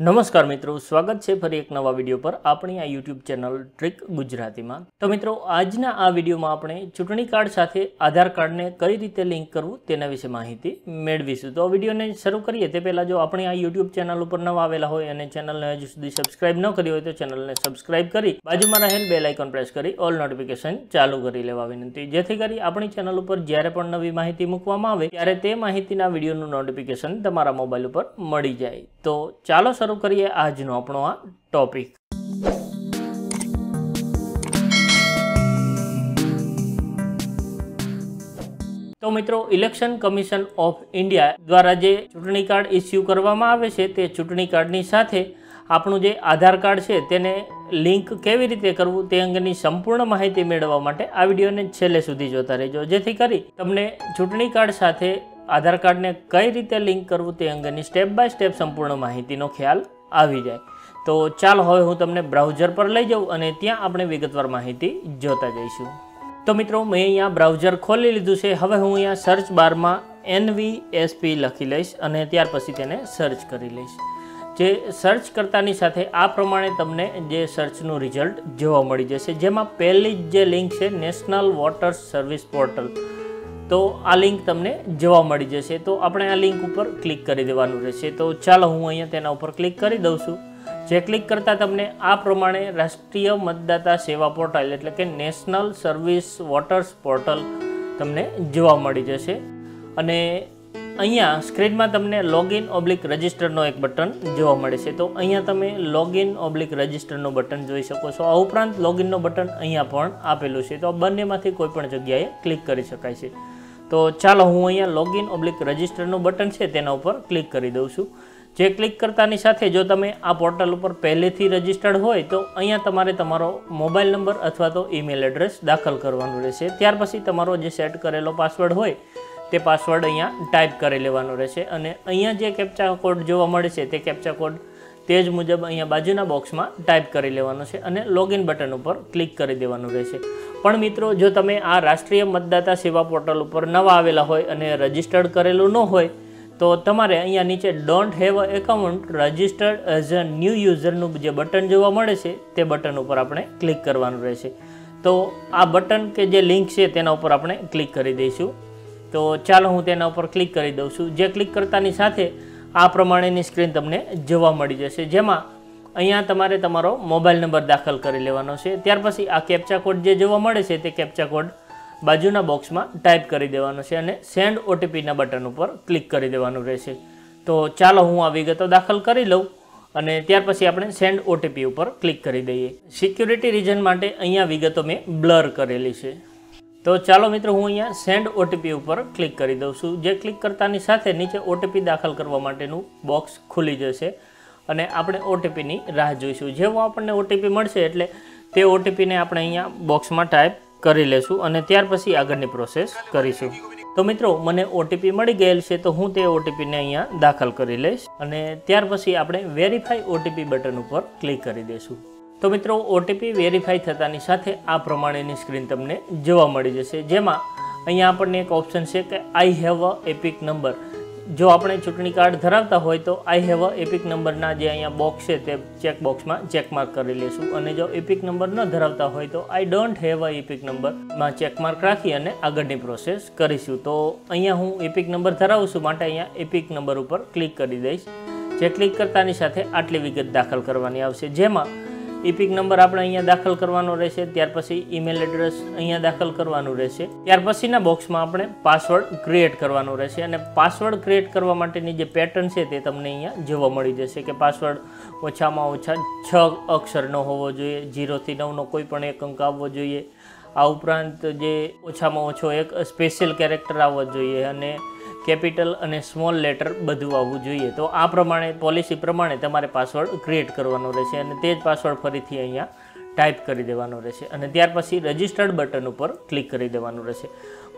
નમસ્કાર મિત્રો, સ્વાગત છે ફરી એક નવા વીડિયો પર આપણી આ યુટ્યુબ ચેનલ ટ્રીક ગુજરાતીમાં. તો મિત્રો, આજના આ વિડીયોમાં આપણે ચૂંટણી કાર્ડ સાથે આધાર કાર્ડને કઈ રીતે લિંક કરવું તેના વિશે માહિતી મેળવીશું. તો વિડીયોને શરૂ કરીએ તે પહેલાં જો આપણી આ યુટ્યુબ ચેનલ ઉપર નવા આવેલા હોય અને ચેનલને હજુ સુધી સબસ્ક્રાઇબ ન કરી હોય તો ચેનલને સબસ્ક્રાઇબ કરી બાજુમાં રહેલ બેલ આઇકોન પ્રેસ કરી ઓલ નોટિફિકેશન ચાલુ કરી લેવા વિનંતી. જેથી કરી આપણી ચેનલ ઉપર જ્યારે પણ નવી માહિતી મૂકવામાં આવે, ત્યારે તે માહિતીના વિડીયોનું નોટિફિકેશન તમારા મોબાઈલ ઉપર મળી જાય. તો ચાલો શરૂ કરીએ આજનો આપણો આ ટોપિક તો મિત્રો ઇલેક્શન કમિશન ઓફ ઇન્ડિયા દ્વારા જે ચૂંટણી કાર્ડ ઇસ્યુ કરવામાં આવે છે, તે ચૂંટણી કાર્ડની સાથે આપણું જે આધાર કાર્ડ છે, તેને લિંક કેવી રીતે કરવું તે અંગેની સંપૂર્ણ માહિતી મેળવવા માટે આ વિડીયોને છેલ્લે સુધી જોતા રહેજો. જેથી કરી તમને ચૂંટણી કાર્ડ સાથે આધાર કાર્ડને કઈ રીતે લિંક કરવું તે અંગેની સ્ટેપ બાય સ્ટેપ સંપૂર્ણ માહિતીનો ખ્યાલ આવી જાય. તો ચાલો, હવે હું તમને બ્રાઉઝર પર લઈ જાઉં અને ત્યાં આપણે વિગતવાર માહિતી જોતા જઈશું. તો મિત્રો, મેં અહીંયા બ્રાઉઝર ખોલી લીધું છે. હવે હું અહીંયા સર્ચ બારમાં એનવીએસપી લખી લઈશ અને ત્યાર પછી તેને સર્ચ કરી લઈશ. જે સર્ચ કરતાની સાથે આ પ્રમાણે તમને જે સર્ચનું રિઝલ્ટ જોવા મળી જશે. જેમાં પહેલી જ જે લિંક છે નેશનલ વોટર સર્વિસ પોર્ટલ તો આ લિંક તમને જોવા મળી જશે. તો આપણે આ લિંક ઉપર ક્લિક કરી દેવાનું રહેશે. તો ચાલો હું અહીંયા તેના ઉપર ક્લિક કરી દઉં છું. જે ક્લિક કરતાં તમને આ પ્રમાણે રાષ્ટ્રીય મતદાતા સેવા પોર્ટલ એટલે કે નેશનલ સર્વિસ વોટર્સ પોર્ટલ તમને જોવા મળી જશે. અને અહીંયા સ્ક્રીનમાં તમને લોગિન ઓબ્લિક રજિસ્ટરનો એક બટન જોવા મળે છે. તો અહીંયા તમે લોગિન ઓબ્લિક રજિસ્ટરનું બટન જોઈ શકો છો. આ ઉપરાંત લોગિનનું બટન અહીંયા પણ આપેલું છે. તો આ બંનેમાંથી કોઈ પણ જગ્યાએ ક્લિક કરી શકાય છે. તો ચાલો હું અહીંયા લોગિન ઓબ્લિક રજિસ્ટરનું બટન છે તેના ઉપર ક્લિક કરી દઉં છું. જે ક્લિક કરતાની સાથે જો તમે આ પોર્ટલ ઉપર પહેલેથી રજિસ્ટર્ડ હોય તો અહીંયા તમારે તમારો મોબાઈલ નંબર અથવા તો ઈમેલ એડ્રેસ દાખલ કરવાનું રહેશે. ત્યાર પછી તમારો જે સેટ કરેલો પાસવર્ડ હોય તે પાસવર્ડ અહીંયા ટાઈપ કરી લેવાનો રહેશે. અને અહીંયા જે કેપ્ચા કોડ જોવા મળે છે તે કેપ્ચા કોડ તે જ મુજબ અહીંયા બાજુના બોક્સમાં ટાઈપ કરી લેવાનો છે અને લોગિન બટન ઉપર ક્લિક કરી દેવાનું રહેશે. પણ મિત્રો, જો તમે આ રાષ્ટ્રીય મતદાતા સેવા પોર્ટલ ઉપર નવા આવેલા હોય અને રજિસ્ટર્ડ કરેલું ન હોય, તો તમારે અહીંયા નીચે don't have a account registered as a new યુઝરનું જે બટન જોવા મળે છે, તે બટન ઉપર આપણે ક્લિક કરવાનું રહેશે. તો આ બટન કે જે લિંક છે, તેના ઉપર આપણે ક્લિક કરી દઈશું. તો ચાલો હું તેના ઉપર ક્લિક કરી દઉં છું. જે ક્લિક કરતાની સાથે આ પ્રમાણેની સ્ક્રીન તમને જોવા મળી જશે. જેમાં અહીંયા તમારે તમારો મોબાઈલ નંબર દાખલ કરી લેવાનો છે. ત્યાર પછી આ કેપ્ચા કોડ જે જોવા મળે છે તે કેપ્ચા કોડ બાજુના બોક્સમાં ટાઈપ કરી દેવાનો છે અને સેન્ડ ઓટીપીના બટન ઉપર ક્લિક કરી દેવાનું રહેશે. તો ચાલો હું આ વિગતો દાખલ કરી લઉં અને ત્યાર પછી આપણે સેન્ડ ઓટીપી ઉપર ક્લિક કરી દઈએ. સિક્યુરિટી રીઝન માટે અહીંયા વિગતો મેં બ્લર કરેલી છે. તો ચાલો મિત્રો, હું અહીંયા સેન્ડ ઓટીપી ઉપર ક્લિક કરી દઉં છું. જે ક્લિક કરતાની સાથે નીચે ઓટીપી દાખલ કરવા માટેનું બોક્સ ખુલી જશે અને આપણે ઓટીપીની રાહ જોઈશું. જેવો આપણને ઓટીપી મળશે એટલે તે ઓટીપીને આપણે અહીંયા બોક્સમાં ટાઈપ કરી લેશું અને ત્યાર પછી આગળની પ્રોસેસ કરીશું. તો મિત્રો, મને ઓટીપી મળી ગયેલ છે તો હું તે ઓટીપીને અહીંયા દાખલ કરી લઈશ અને ત્યાર પછી આપણે વેરીફાઈ ઓટીપી બટન ઉપર ક્લિક કરી દઈશું. તો મિત્રો ઓટીપી વેરીફાઈ થતાની સાથે આ પ્રમાણેની સ્ક્રીન તમને જોવા મળી જશે. જેમાં અહીંયા આપણને એક ઓપ્શન છે કે I have a EPIC number જો આપણે ચૂંટણી કાર્ડ ધરાવતા હોય તો આઈ હેવ અ એપિક નંબરના જે અહીંયા બોક્સ છે તે ચેક બોક્સમાં ચેકમાર્ક કરી લેશું. અને જો એપિક નંબર ન ધરાવતા હોય તો I don't have a EPIC નંબરમાં ચેકમાર્ક રાખી અને આગળની પ્રોસેસ કરીશું. તો અહીંયા હું એપિક નંબર ધરાવું છું માટે અહીંયા એપિક નંબર ઉપર ક્લિક કરી દઈશ. જે ક્લિક કરતાની સાથે આટલી વિગત દાખલ કરવાની આવશે. જેમાં ઇપિક નંબર આપણે અહીંયા દાખલ કરવાનો રહેશે, ત્યાર પછી ઈમેલ એડ્રેસ અહીંયા દાખલ કરવાનું રહેશે. ત્યાર પછીના બોક્સમાં આપણે પાસવર્ડ ક્રિએટ કરવાનો રહેશે અને પાસવર્ડ ક્રિએટ કરવા માટેની જે પેટર્ન છે તે તમને અહીંયા જોવા મળી જશે કે પાસવર્ડ ઓછામાં ઓછા છ અક્ષરનો હોવો જોઈએ જીરોથી નવનો કોઈ પણ એક અંક આવવો જોઈએ. આ ઉપરાંત જે ઓછામાં ઓછો એક સ્પેશિયલ કેરેક્ટર આવવો જોઈએ અને કેપિટલ અને સ્મોલ લેટર બધું આવવું જોઈએ. તો આ પ્રમાણે, પોલિસી પ્રમાણે તમારે પાસવર્ડ ક્રિએટ કરવાનો રહેશે અને તે જ પાસવર્ડ ફરીથી અહીંયા ટાઈપ કરી દેવાનો રહેશે. અને ત્યાર પછી રજિસ્ટર્ડ બટન ઉપર ક્લિક કરી દેવાનું રહેશે.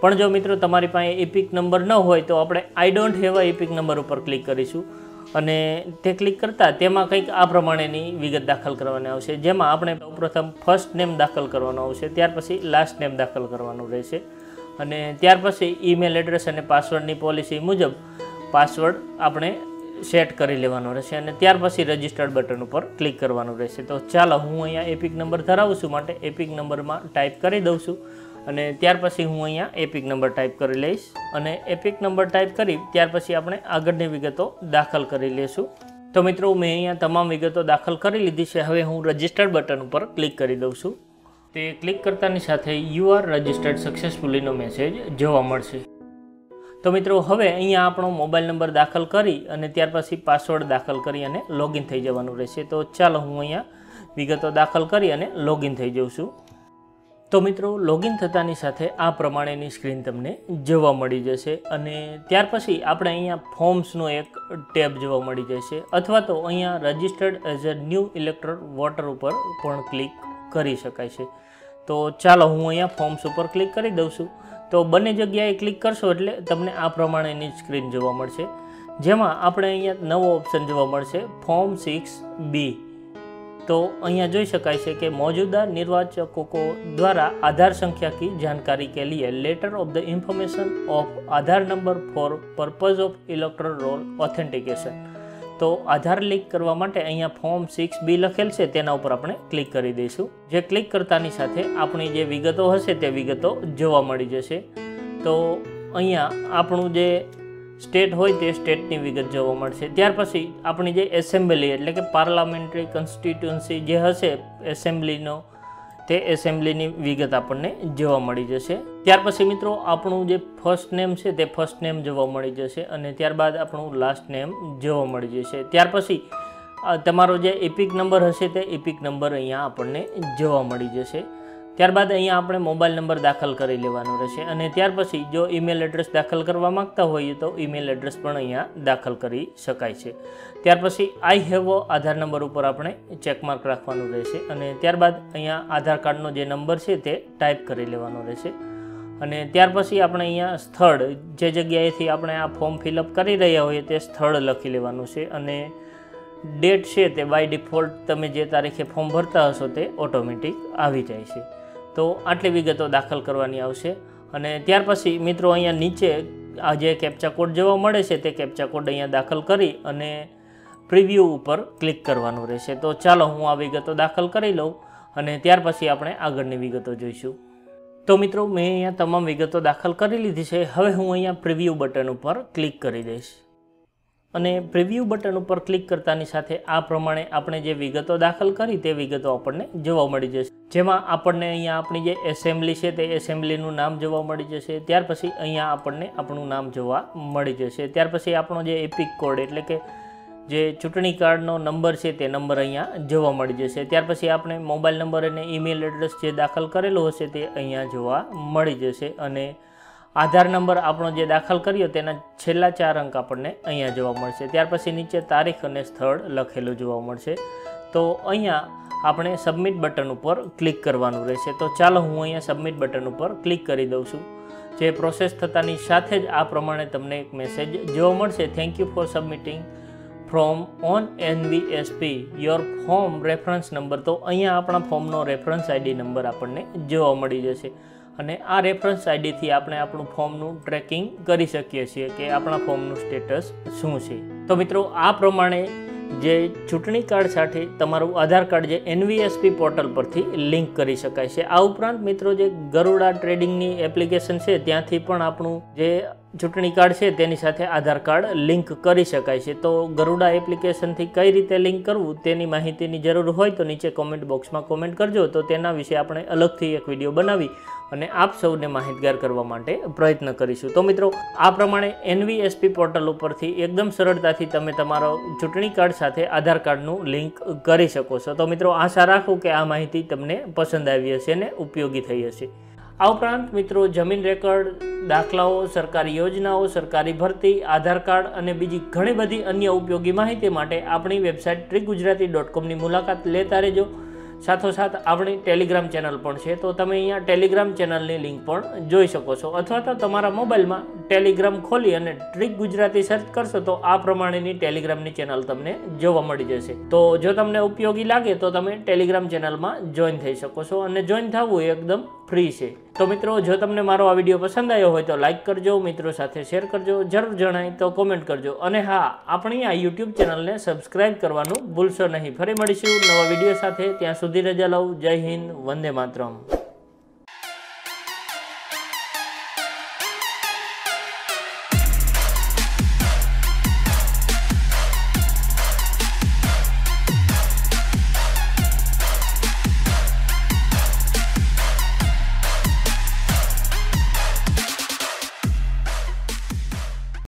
પણ જો મિત્રો તમારી પાસે એપિક નંબર ન હોય તો આપણે I don't have a EPIC number ઉપર ક્લિક કરીશું. અને તે ક્લિક કરતાં તેમાં કંઈક આ પ્રમાણેની વિગત દાખલ કરવાની આવશે. જેમાં આપણે પ્રથમ ફર્સ્ટ નેમ દાખલ કરવાનો આવશે. ત્યાર પછી લાસ્ટ નેમ દાખલ કરવાનું રહેશે. અને ત્યાર પછી ઈમેલ એડ્રેસ અને પાસવર્ડની પોલિસી મુજબ પાસવર્ડ આપણે સેટ કરી લેવાનો રહેશે અને ત્યાર પછી રજિસ્ટર્ડ બટન ઉપર ક્લિક કરવાનું રહેશે. તો ચાલો હું અહીંયા એપિક નંબર ધરાવું છું માટે એપિક નંબરમાં ટાઈપ કરી દઉં છું અને ત્યાર પછી હું અહીંયા એપિક નંબર ટાઈપ કરી લઈશ અને એપિક નંબર ટાઈપ કરી ત્યાર પછી આપણે આગળની વિગતો દાખલ કરી લઈશું તો મિત્રો, મેં અહીંયા તમામ વિગતો દાખલ કરી લીધી છે. હવે હું રજિસ્ટર્ડ બટન ઉપર ક્લિક કરી દઉં છું. તે ક્લિક કરતાની સાથે યુ આર રજિસ્ટર્ડ સક્સેસફુલીનો મેસેજ જોવા મળશે. તો મિત્રો, હવે અહીંયા આપણો મોબાઈલ નંબર દાખલ કરી અને ત્યાર પછી પાસવર્ડ દાખલ કરી અને લોગિન થઈ જવાનું રહેશે. તો ચાલો હું અહીંયા વિગતો દાખલ કરી અને લોગિન થઈ જાઉં છું. તો મિત્રો લોગિન થતાની સાથે આ પ્રમાણેની સ્ક્રીન તમને જોવા મળી જશે અને ત્યાર પછી આપણે અહીંયા ફોર્મ્સનો એક ટેબ જોવા મળી જશે અથવા તો અહીંયા registered as a new electron voter ઉપર પણ ક્લિક કરી શકાય છે. તો ચાલો હું અહીંયા ફોર્મ્સ ઉપર ક્લિક કરી દઉં છું. તો બંને જગ્યાએ ક્લિક કરશો એટલે તમને આ પ્રમાણેની સ્ક્રીન જોવા મળશે. જેમાં આપણે અહીંયા નવો ઓપ્શન જોવા મળશે ફોર્મ સિક્સ બી તો અહીંયા જોઈ શકાય છે કે મોજૂદા નિર્વાચકો દ્વારા આધાર સંખ્યા કી જાણકારી કે લીએ letter of the information of Aadhaar number for purpose of electoral roll authentication તો આધાર લિંક કરવા માટે અહીંયા ફોર્મ સિક્સ બી લખેલ છે, તેના ઉપર આપણે ક્લિક કરી દઈશું. જે ક્લિક કરતાની સાથે આપણી જે વિગતો હશે, તે વિગતો જોવા મળી જશે. તો અહીંયા આપણું જે સ્ટેટ હોય, તે સ્ટેટની વિગત જોવા મળશે. ત્યાર પછી આપણી જે એસેમ્બલી એટલે કે પાર્લામેન્ટરી કોન્સ્ટિટ્યુન્સી જે હશે એસેમ્બલીનો તે એસેમ્બલીની વિગત આપણને જોવા મળી જશે. ત્યાર પછી મિત્રો આપણું જે ફર્સ્ટ નેમ છે તે ફર્સ્ટ નેમ જોવા મળી જશે અને ત્યારબાદ આપણું લાસ્ટ નેમ જોવા મળી જશે. ત્યાર પછી તમારો જે એપિક નંબર હશે તે એપિક નંબર અહીંયા આપણને જોવા મળી જશે. ત્યારબાદ અહીંયા આપણે મોબાઈલ નંબર દાખલ કરી લેવાનો રહેશે અને ત્યાર પછી જો ઈમેલ એડ્રેસ દાખલ કરવા માગતા હોઈએ તો ઈમેલ એડ્રેસ પણ અહીંયા દાખલ કરી શકાય છે. ત્યાર પછી આઈ હેવ આધાર નંબર ઉપર આપણે ચેકમાર્ક રાખવાનું રહેશે અને ત્યારબાદ અહીંયા આધાર કાર્ડનો જે નંબર છે તે ટાઈપ કરી લેવાનો રહેશે. અને ત્યાર પછી આપણે અહીંયા સ્થળ, જે જગ્યાએથી આપણે આ ફોર્મ ફિલઅપ કરી રહ્યા હોઈએ તે સ્થળ લખી લેવાનું છે અને ડેટ છે તે બાય ડિફોલ્ટ તમે જે તારીખે ફોર્મ ભરતા હશો તે ઓટોમેટિક આવી જાય છે. તો આટલી વિગતો દાખલ કરવાની આવશે અને ત્યાર પછી મિત્રો અહીંયા નીચે આ જે કેપ્ચા કોડ જોવા મળે છે તે કેપ્ચા કોડ અહીંયા દાખલ કરી અને પ્રિવ્યૂ ઉપર ક્લિક કરવાનું રહેશે. તો ચાલો હું આ વિગતો દાખલ કરી લઉં અને ત્યાર પછી આપણે આગળની વિગતો જોઈશું. તો મિત્રો, મેં અહીંયા તમામ વિગતો દાખલ કરી લીધી છે. હવે હું અહીંયા પ્રિવ્યૂ બટન ઉપર ક્લિક કરી દઈશ. અને પ્રિવ્યૂ બટન ઉપર ક્લિક કરતાની સાથે આ પ્રમાણે આપણે જે વિગતો દાખલ કરી તે વિગતો આપણને જોવા મળી જશે. જેમાં આપણને અહીંયા આપણી જે એસેમ્બલી છે તે એસેમ્બલીનું નામ જોવા મળી જશે. ત્યાર પછી અહીંયા આપણને આપણું નામ જોવા મળી જશે. ત્યાર પછી આપણો જે એપિક કોડ એટલે કે જે ચૂંટણી કાર્ડનો નંબર છે તે નંબર અહીંયા જોવા મળી જશે. ત્યાર પછી આપણે મોબાઈલ નંબર અને ઈમેલ એડ્રેસ જે દાખલ કરેલો હશે તે અહીંયા જોવા મળી જશે અને આધાર નંબર આપણો જે દાખલ કર્યો તેના છેલ્લા ચાર અંક આપણને અહીંયા જોવા મળશે. ત્યાર પછી નીચે તારીખ અને સ્થળ લખેલું જોવા મળશે. તો અહીંયા આપણે સબમિટ બટન ઉપર ક્લિક કરવાનું રહેશે. તો ચાલો હું અહીંયા સબમિટ બટન ઉપર ક્લિક કરી દઉં છું. જે પ્રોસેસ થતાની સાથે જ આ પ્રમાણે તમને એક મેસેજ જોવા મળશે. Thank you for submitting form on NVSP your form reference number તો અહીંયા આપણા ફોર્મનો રેફરન્સ આઈડી નંબર આપણને જોવા મળી જશે. અને આ રેફરન્સ આઈડીથી આપણે આપણું ફોર્મનું ટ્રેકિંગ કરી શકીએ છીએ કે આપણા ફોર્મનું સ્ટેટસ શું છે. તો મિત્રો, આ પ્રમાણે જે ચૂંટણી કાર્ડ સાથે તમારું આધાર કાર્ડ જે એનવીએસપી પોર્ટલ પરથી લિંક કરી શકાય છે. આ ઉપરાંત મિત્રો, જે ગરુડા ટ્રેડિંગની એપ્લિકેશન છે, ત્યાંથી પણ આપણું જે ચૂંટણી કાર્ડ છે, તેની સાથે આધાર કાર્ડ લિંક કરી શકાય છે. તો ગરુડા એપ્લિકેશનથી કઈ રીતે લિંક કરવું, તેની માહિતીની જરૂર હોય તો નીચે કોમેન્ટ બોક્સમાં કોમેન્ટ કરજો. તો તેના વિશે આપણે અલગથી એક વીડિયો બનાવી અને આપ સૌને માહિતગાર કરવા માટે પ્રયત્ન કરીશું. તો મિત્રો, આ પ્રમાણે એનવીએસપી પોર્ટલ ઉપરથી એકદમ સરળતાથી તમે તમારો ચૂંટણી કાર્ડ સાથે આધાર કાર્ડનું લિંક કરી શકો છો. તો મિત્રો, આશા રાખું કે આ માહિતી તમને પસંદ આવી હશે અને ઉપયોગી થઈ હશે. આ ઉપરાંત મિત્રો જમીન રેકર્ડ, દાખલાઓ, સરકારી યોજનાઓ, સરકારી ભરતી, આધાર કાર્ડ અને બીજી ઘણી બધી અન્ય ઉપયોગી માહિતી માટે આપણી વેબસાઇટ ટ્રી ગુજરાતી ડોટ કોમની મુલાકાત લેતા રહેજો. સાથોસાથ આપણી ટેલિગ્રામ ચેનલ પણ છે, તો તમે અહીંયા ટેલિગ્રામ ચેનલની લિંક પણ જોઈ શકો છો. અથવા તો તમારા મોબાઈલમાં ટેલિગ્રામ ખોલી અને ટ્રીક ગુજરાતી સર્ચ કરશો, તો આ પ્રમાણેની ટેલિગ્રામની ચેનલ તમને જોવા મળી જશે. તો જો તમને ઉપયોગી લાગે, તો તમે ટેલિગ્રામ ચેનલમાં જોઈન થઈ શકો છો અને જોઈન થવું એકદમ ફ્રી છે. તો મિત્રો, જો તમને મારો આ વીડિયો પસંદ આવ્યો હોય, તો લાઇક કરજો, મિત્રો સાથે શેર કરજો, જરૂર જણાય તો કોમેન્ટ કરજો. અને હા, આપણી આ યુટ્યુબ ચેનલને સબસ્ક્રાઈબ કરવાનું ભૂલશો નહીં. ફરી મળીશું નવા વીડિયો સાથે. ત્યાં સુધી રજા લઉં. જય હિન્દ વંદે માતરમ.